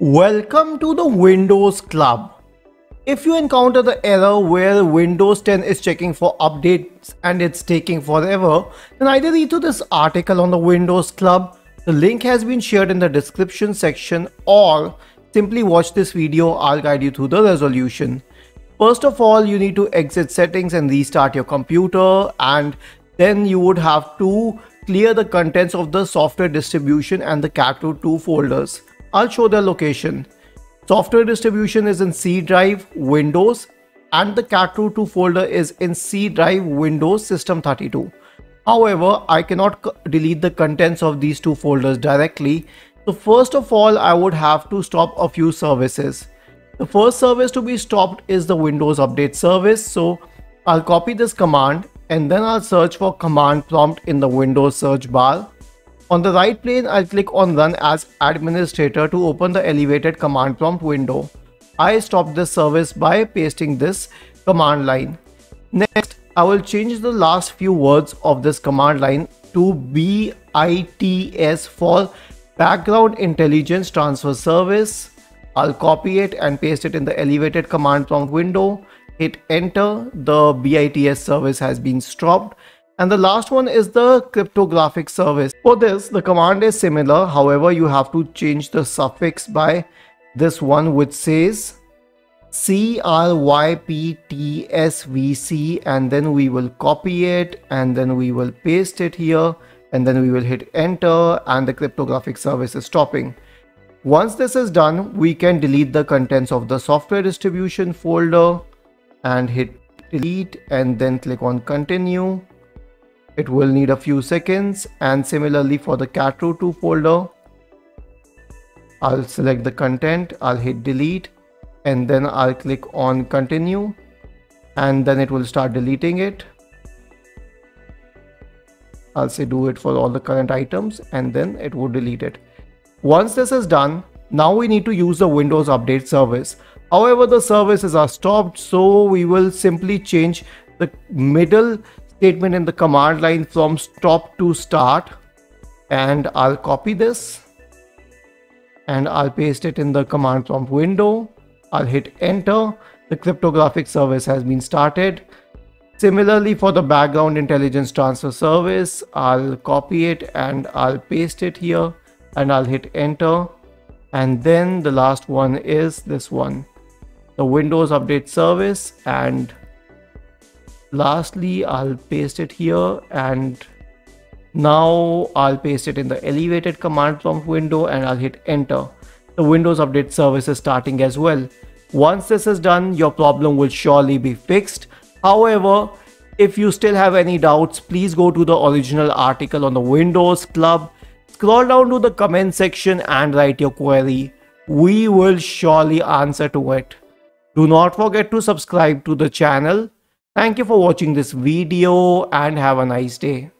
Welcome to the Windows Club. If you encounter the error where Windows 10 is checking for updates and it's taking forever, then either read through this article on the Windows Club, the link has been shared in the description section or simply watch this video, I'll guide you through the resolution. First of all, you need to exit settings and restart your computer and then you would have to clear the contents of the software distribution and the cat 2 folders. I'll show their location. Software distribution is in C drive, Windows, and the cat2 folder is in C drive, Windows, System 32. However, I cannot delete the contents of these two folders directly. So first of all, I would have to stop a few services. The first service to be stopped is the Windows Update service. So I'll copy this command and then I'll search for command prompt in the Windows search bar. On the right plane, I'll click on Run as Administrator to open the elevated command prompt window. I stop this service by pasting this command line. Next, I will change the last few words of this command line to BITS for Background Intelligence Transfer Service. I'll copy it and paste it in the elevated command prompt window. Hit enter, the BITS service has been stopped and the last one is the cryptographic service. For this, the command is similar. However, you have to change the suffix by this one which says CRYPTSVC and then we will copy it and then we will paste it here and then we will hit enter and the cryptographic service is stopping. Once this is done, we can delete the contents of the software distribution folder and hit delete and then click on continue it will need a few seconds and similarly for the cat2 folder, I'll select the content, I'll hit delete and then I'll click on continue and then it will start deleting it. I'll say do it for all the current items and then it will delete it. Once this is done, now we need to use the Windows Update service. However, the services are stopped, so we will simply change the middle statement in the command line from stop to start and I'll copy this and I'll paste it in the command prompt window. I'll hit enter. The cryptographic service has been started. Similarly for the background intelligence transfer service, I'll copy it and I'll paste it here and I'll hit enter. And then the last one is this one, the Windows Update service and lastly I'll paste it here and now I'll paste it in the elevated command prompt window and I'll hit enter. The Windows Update service is starting as well. Once this is done, your problem will surely be fixed. However, if you still have any doubts, please go to the original article on the Windows Club. Scroll down to the comment section and write your query. We will surely answer to it. Do not forget to subscribe to the channel Thank you for watching this video and have a nice day.